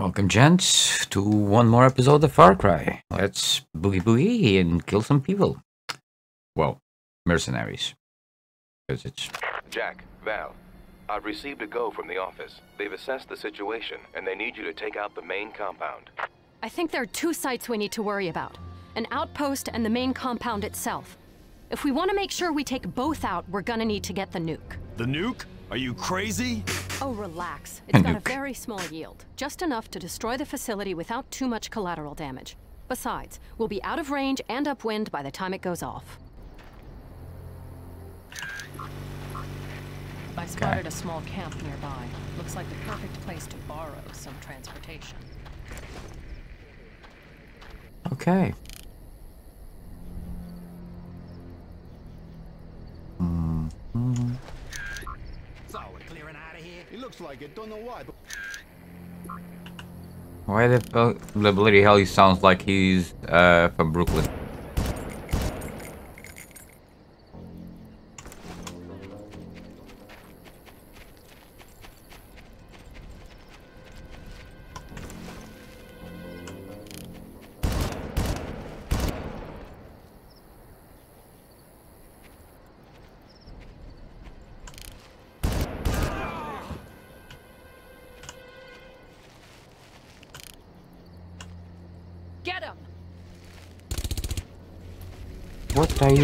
Welcome, gents, to one more episode of Far Cry. Let's boogie boogie and kill some people. Well, mercenaries. Because it's. Jack, Val, I've received a go from the office. They've assessed the situation, and they need you to take out the main compound. I think there are two sites we need to worry about an outpost and the main compound itself. If we want to make sure we take both out, we're gonna need to get the nuke. The nuke? Are you crazy? Oh, relax. It's got a very small yield, just enough to destroy the facility without too much collateral damage. Besides, we'll be out of range and upwind by the time it goes off. I spotted a small camp nearby. Looks like the perfect place to borrow some transportation. Okay. So we're clearing out of here. It looks like it. Don't know why, but Why the, the bloody hell he sounds like he's uh, from Brooklyn?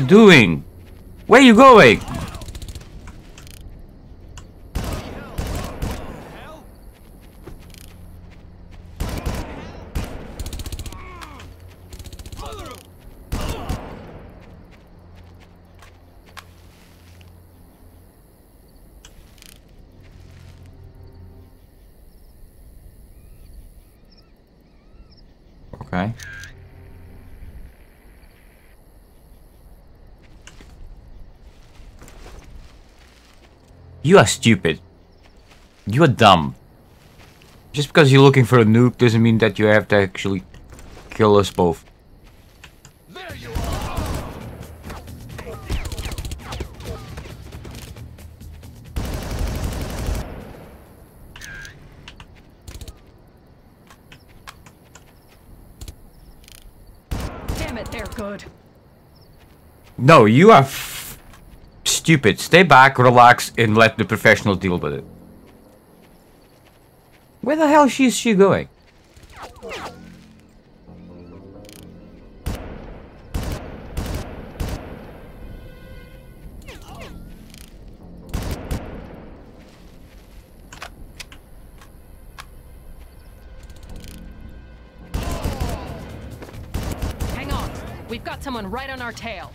Doing? Where are you going? Okay. You are stupid. You are dumb. Just because you're looking for a nuke doesn't mean that you have to actually kill us both. Damn it, they're good. No, you are stupid. Stay back, relax, and let the professional deal with it. Where the hell is she, going? Hang on. We've got someone right on our tail.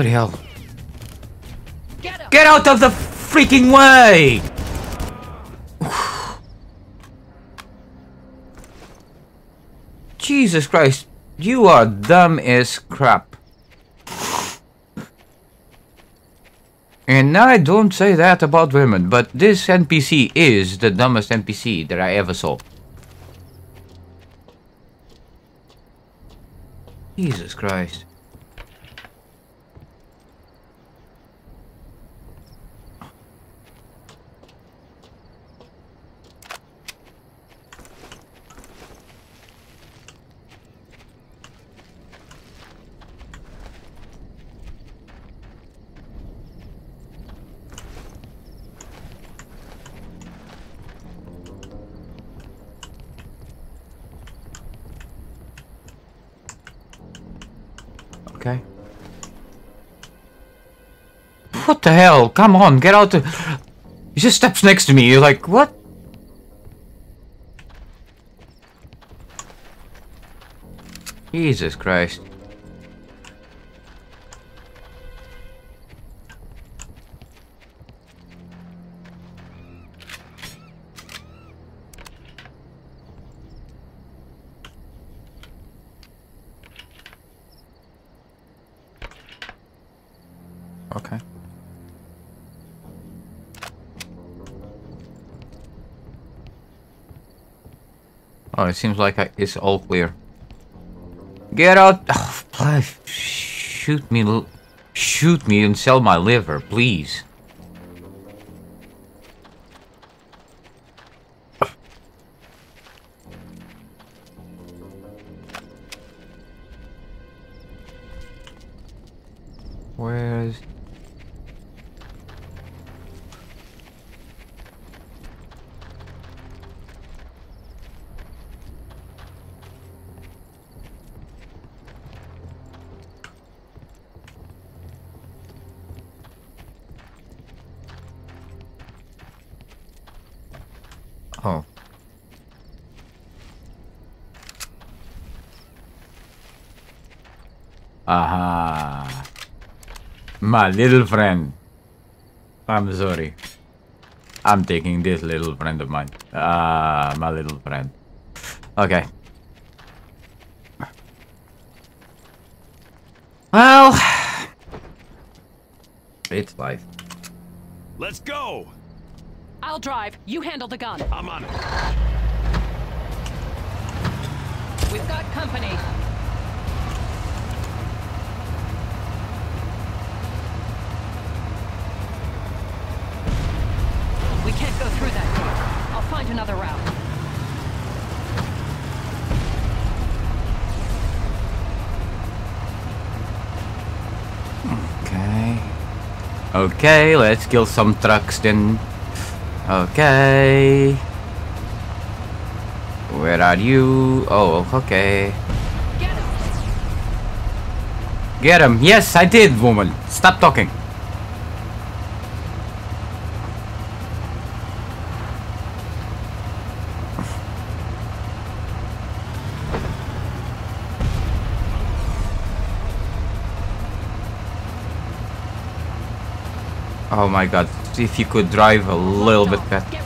Bloody hell. Get! Get out of the freaking way! Jesus Christ, you are dumb as crap. And I don't say that about women, but this NPC is the dumbest NPC that I ever saw. Jesus Christ. Okay. The hell? Come on, get out the... He just steps next to me, you're like, what? Jesus Christ. Okay. Oh, it seems like I, it's all clear. Get out! Oh, shoot me, shoot me and sell my liver, please. Oh. Aha. My little friend. I'm sorry. I'm taking this little friend of mine. Ah, my little friend. Okay. Well, it's life. Let's go! I'll drive. You handle the gun. I'm on it. We've got company. We can't go through that door. I'll find another route. Okay. Okay, let's kill some trucks then. Okay. Where are you? Oh, okay. Get him! Yes, I did, woman. Stop talking. Oh my god, if you could drive a little bit Don't. faster.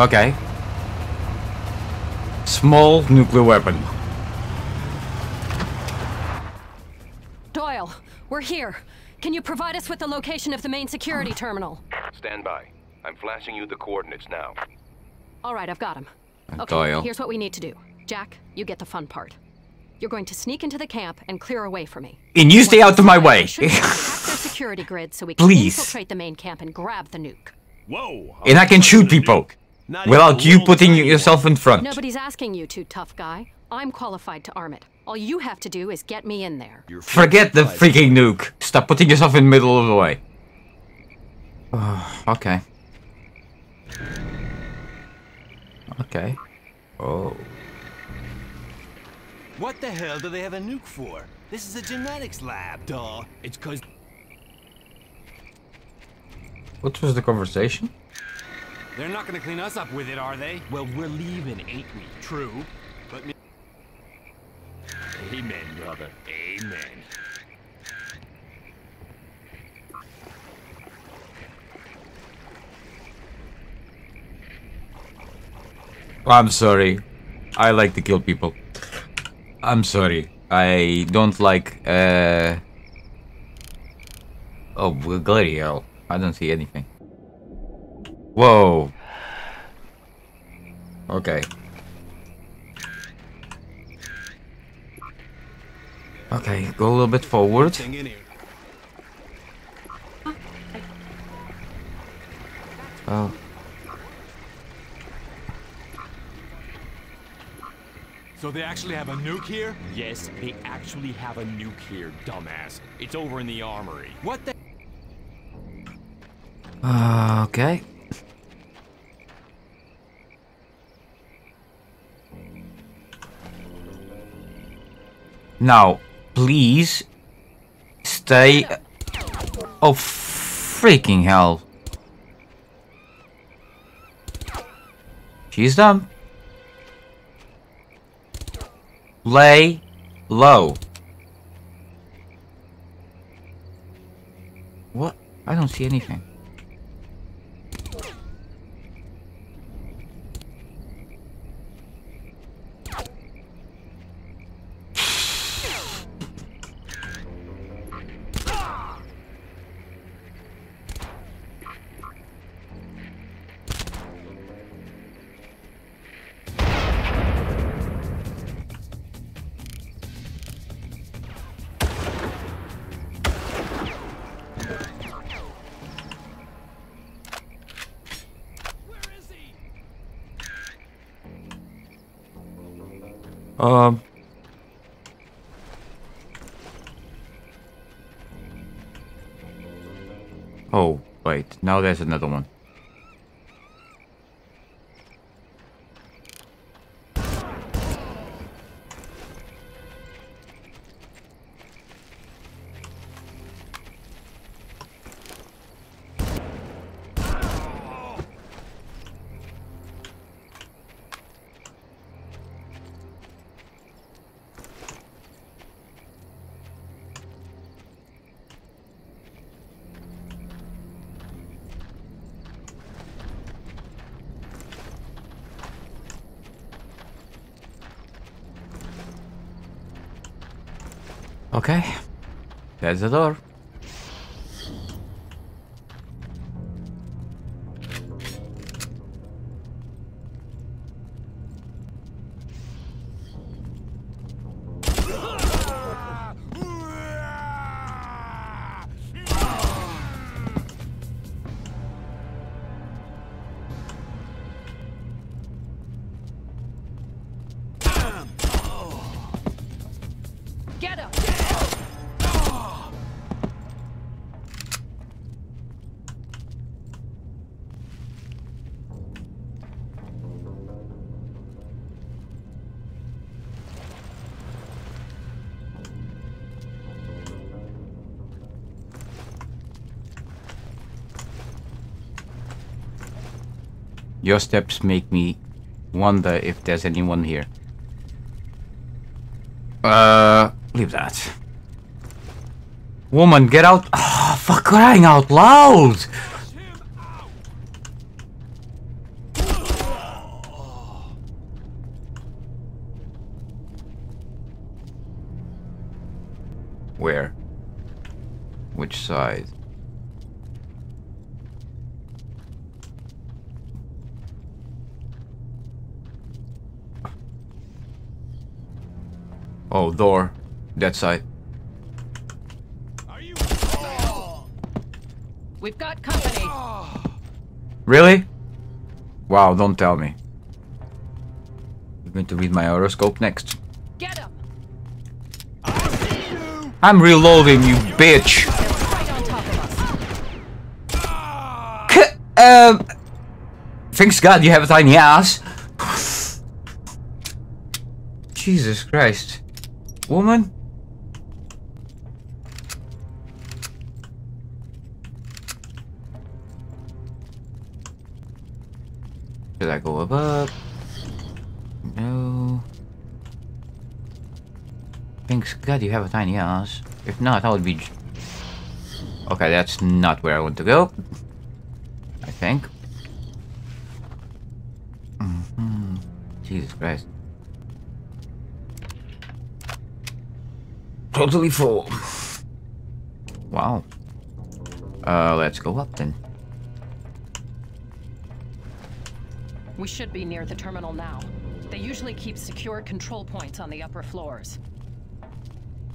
Okay. Small nuclear weapon. Doyle, we're here. Can you provide us with the location of the main security terminal? Stand by. I'm flashing you the coordinates now. All right, I've got him. Okay, Doyle. here's what we need to do. Jack, you get the fun part. You're going to sneak into the camp and clear away for me. And you stay out of my way. Make sure hack their security grid so we can Please. infiltrate the main camp and grab the nuke. Whoa! and I can shoot people. Not Without you putting tiny yourself in front. Nobody's asking you to, tough guy. I'm qualified to arm it. All you have to do is get me in there. You're Forget the freaking nuke. Stop putting yourself in the middle of the way. okay. Okay. Oh. What the hell do they have a nuke for? This is a genetics lab, duh. It's cause What was the conversation? They're not gonna clean us up with it, are they? Well, we're leaving, ain't we? True. But me- Amen, brother. Amen. I'm sorry. I like to kill people. I'm sorry. I don't like, uh... Oh, bloody hell. I don't see anything. Whoa. Okay. Okay, go a little bit forward. Thing in here. Oh. So they actually have a nuke here? Yes, they actually have a nuke here, dumbass. It's over in the armory. What the? Uh, okay. Now, please stay. Oh, freaking hell! She's done. Lay low. What? I don't see anything. Um. Oh, wait. Now there's another one. Okay. There's the door. Your steps make me wonder if there's anyone here. Uh, leave that. Woman, get out! Ah, for crying out loud! Door. That side. We've got company. Really? Wow, don't tell me. I'm going to read my horoscope next. Get him! I'm reloading, you bitch! Right on top of us. K- um, thanks God you have a tiny ass. Jesus Christ. Woman? Should I go above? No. Thanks God you have a tiny ass. If not, I would be... Okay, that's not where I want to go. I think. hmm Jesus Christ. Totally full. Wow. Uh, let's go up then. We should be near the terminal now. They usually keep secure control points on the upper floors.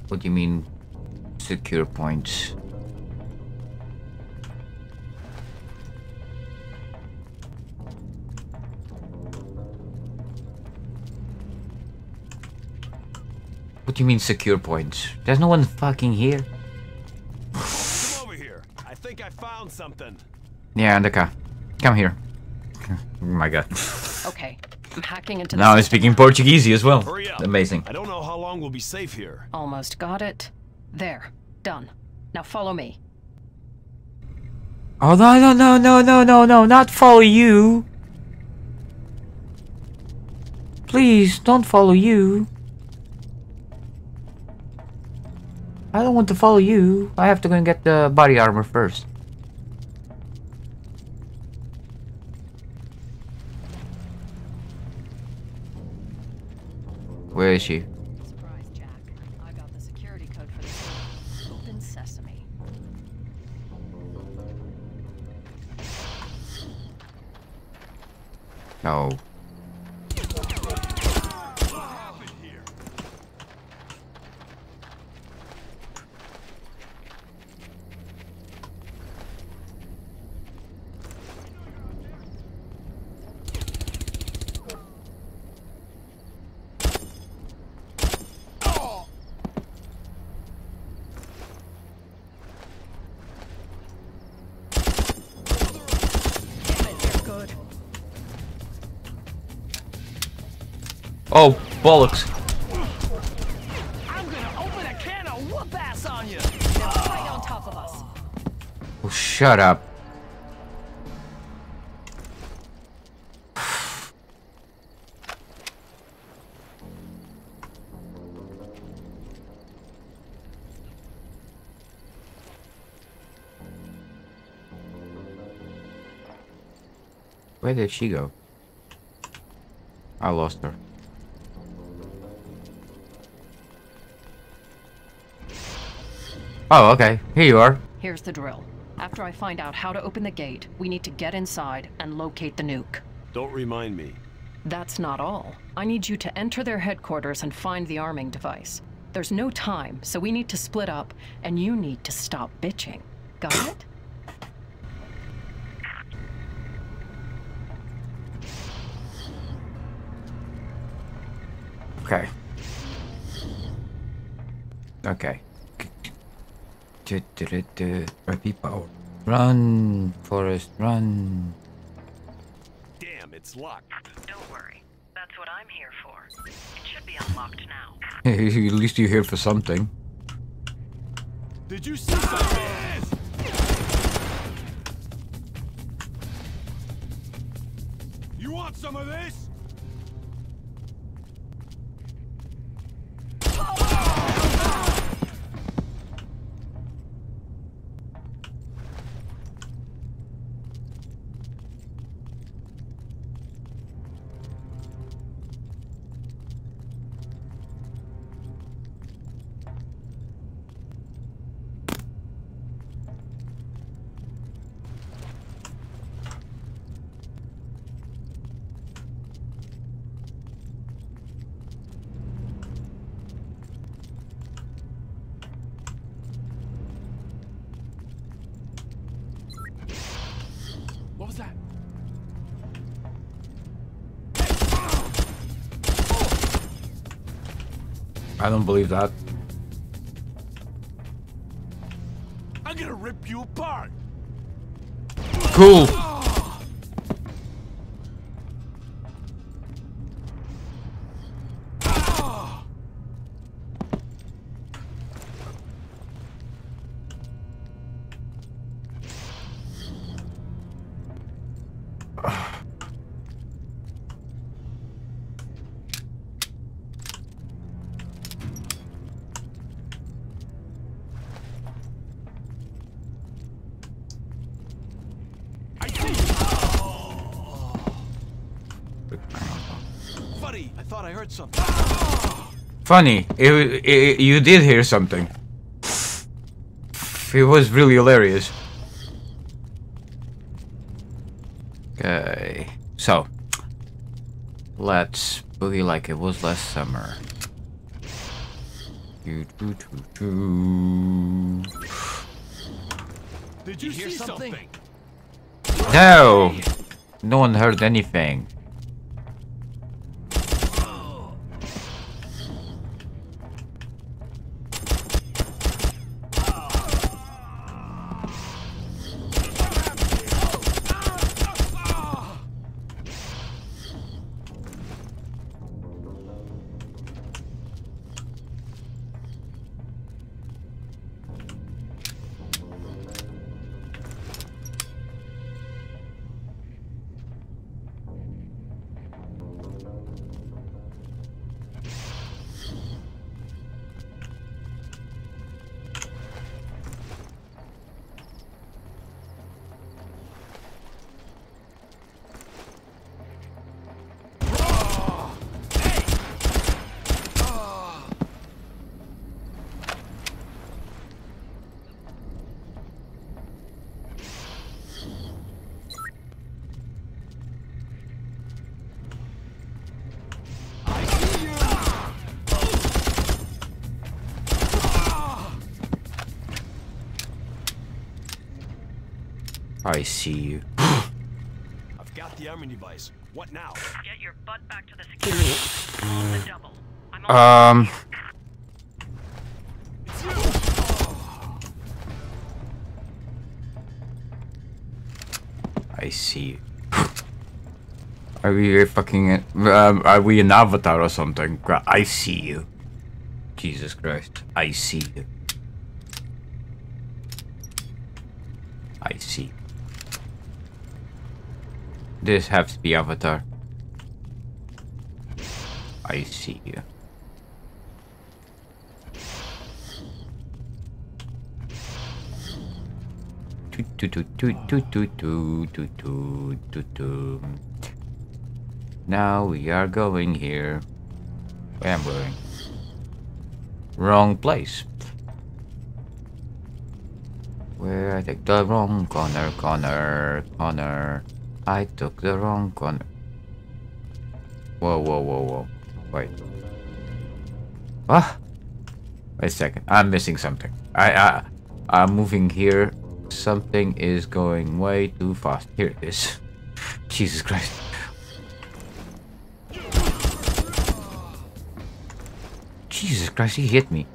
What do you mean, secure points? What do you mean secure points? There's no one fucking here. Come over here. I think I found something. Yeah, Andaka. Come here. Oh my god. Okay, I'm hacking into the Now I'm speaking Portuguese as well. Hurry up. Amazing. I don't know how long we'll be safe here. Almost got it. There. Done. Now follow me. Oh no no no no no no no not follow you. Please don't follow you. I don't want to follow you. I have to go and get the body armor first. Where is she? Surprise, Jack. I got the security code for this. Open sesame. No. Us. Oh, shut up. Where did she go? I lost her. Oh, okay. Here you are. Here's the drill. After I find out how to open the gate, we need to get inside and locate the nuke. Don't remind me. That's not all. I need you to enter their headquarters and find the arming device. There's no time, so we need to split up, and you need to stop bitching. Got it? Okay. Okay. Rapid power. Run, Forrest, run. Damn, it's locked. Don't worry. That's what I'm here for. It should be unlocked now. At least you're here for something. Did you see something? You want some of this? I don't believe that. I'm gonna rip you apart. Cool. Funny, I thought I heard something. Funny, it, it, you did hear something. It was really hilarious. Okay, so let's boogie like it was last summer. Did you, hear something? something? No, no one heard anything. I see you. I've got the arming device. What now? Get your butt back to the security. on the double. I'm on Um. I see. Are we fucking? Um, are we an avatar or something? I see you. Jesus Christ! I see you. I see. This has to be Avatar. I see you. Now we are going here. Where am going? Wrong place. Where I take the wrong corner, corner, corner. I took the wrong corner. Whoa, whoa, whoa, whoa. Wait. Ah! Wait a second. I'm missing something. I, I, I'm moving here. Something is going way too fast. Here it is. Jesus Christ. Jesus Christ, he hit me.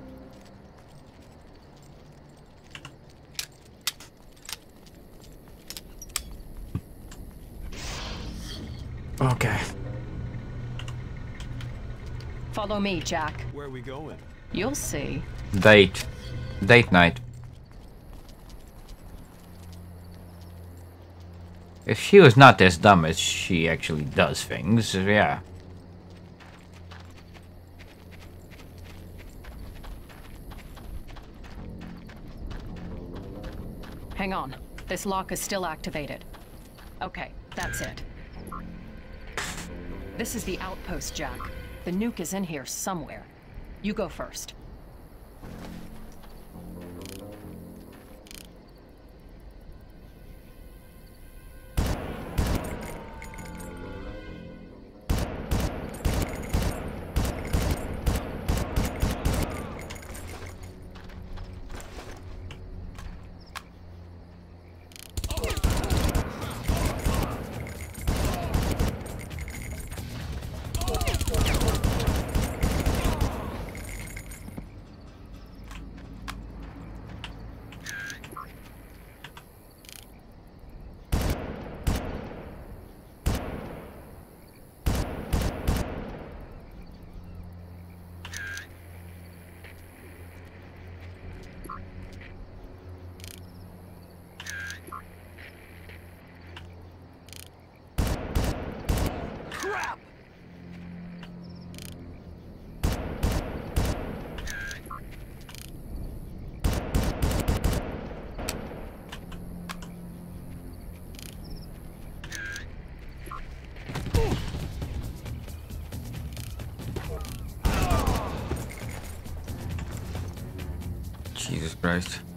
Okay. Follow me, Jack. Where are we going? You'll see. Date. Date night. If she was not as dumb as she actually does things, yeah. Hang on. This lock is still activated. Okay, that's it. This is the outpost, Jack. The nuke is in here somewhere. You go first. Christ.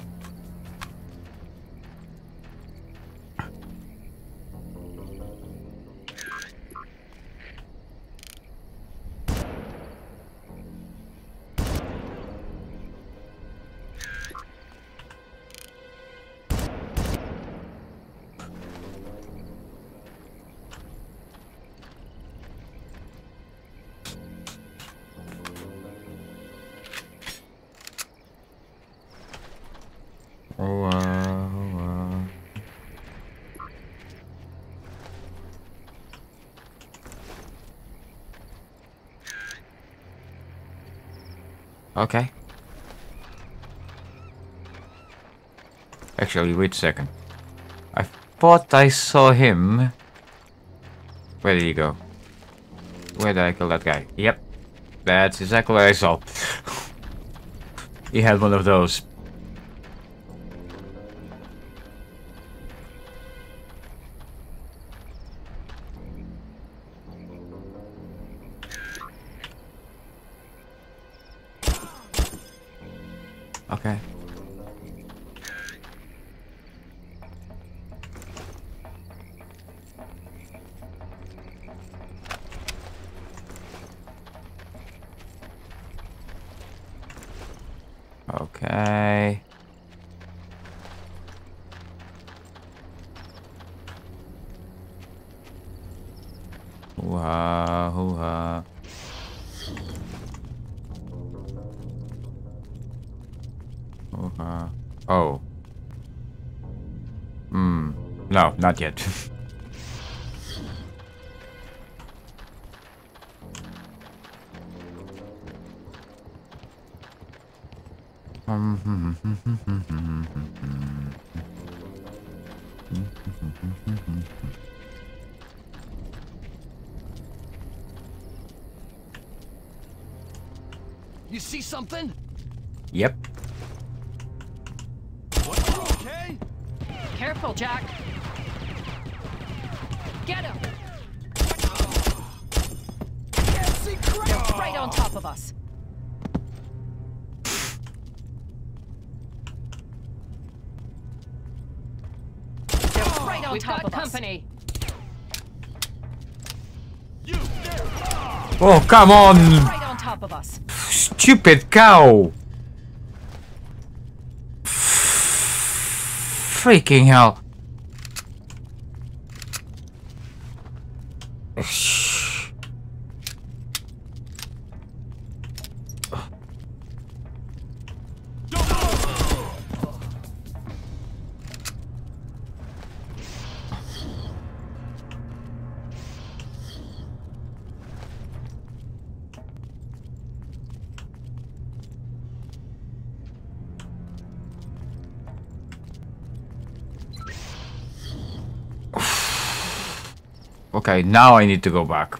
Oh, uh, oh, uh. Okay. Actually, wait a second. I thought I saw him. Where did he go? Where did I kill that guy? Yep. That's exactly what I saw. he had one of those. Okay. Hoo-ha, hoo-ha. Hoo-ha. Oh. Hmm. No, not yet. You see something? yep. What? You okay? Careful, Jack. Get him! They're right on top of us. On We've top of company. You there! Oh, come on! Right on top of us. Stupid cow! Freaking hell. Okay, now I need to go back.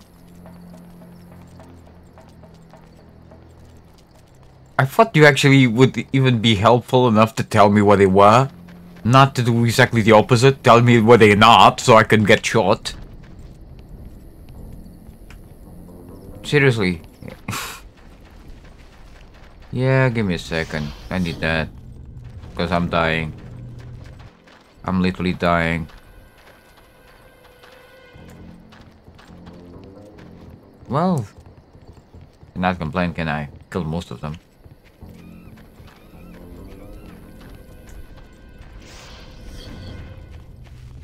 I thought you actually would even be helpful enough to tell me where they were. Not to do exactly the opposite. Tell me where they're not, so I can get shot. Seriously. yeah, give me a second. I need that. Because I'm dying. I'm literally dying. Well, cannot complain, can I? Killed most of them.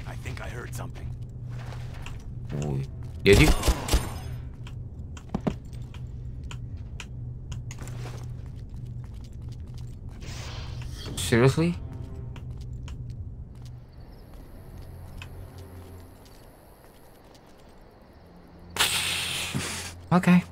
I think I heard something. Ooh. Did you? Seriously? Okay.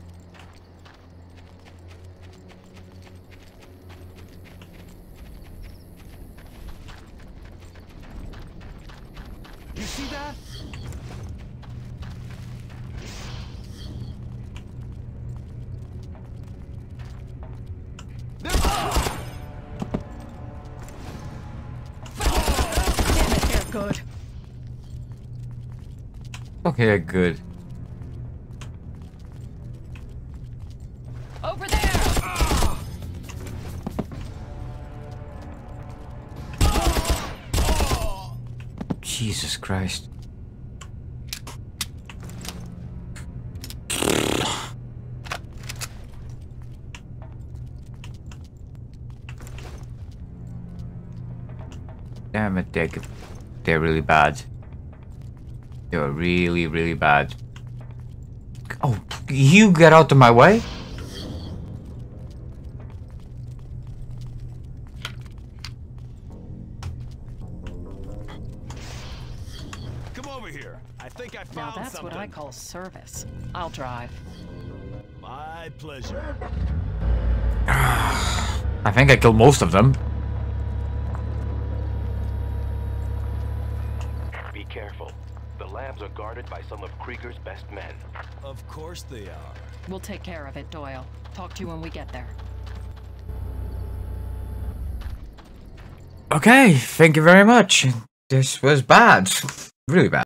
You see that? Damn it, they're good. Okay, good. Damn it, they're, they're really bad. They're really, really bad. Oh, you get out of my way? Come over here. I think I found Now found that's something. what I call service. I'll drive. My pleasure. I think I killed most of them. Be careful. The labs are guarded by some of Krieger's best men. Of course they are. We'll take care of it, Doyle. Talk to you when we get there. Okay, thank you very much. This was bad. Really bad.